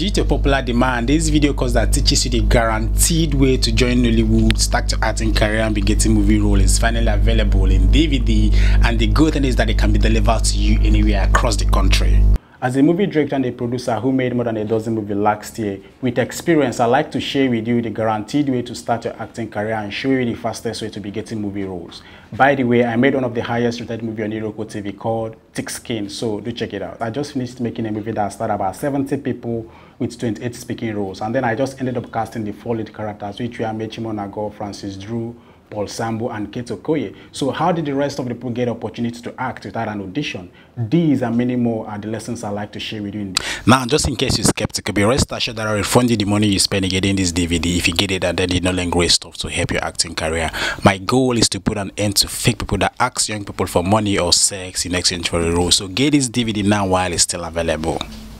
Due to popular demand, this video course that teaches you the guaranteed way to join Nollywood, start your acting career and be getting movie role is finally available in DVD and the good thing is that it can be delivered to you anywhere across the country. As a movie director and a producer who made more than a dozen movies last year, with experience, I like to share with you the guaranteed way to start your acting career and show you the fastest way to be getting movie roles. By the way, I made one of the highest rated movie on Iroko TV called Thick Skin, so do check it out. I just finished making a movie that started about 70 people with 28 speaking roles, and then I just ended up casting the four lead characters, which were Mechimo Nago, Francis Duru, Paul Sambo, and Keto Koye. So how did the rest of the people get opportunity to act without an audition? These and many more are the lessons I like to share with you. Now, just in case you're skeptical, be rest assured that I'll refund you the money you spend getting this DVD if you get it and then you learn great stuff to help your acting career. My goal is to put an end to fake people that ask young people for money or sex in exchange for a role. So get this DVD now while it's still available.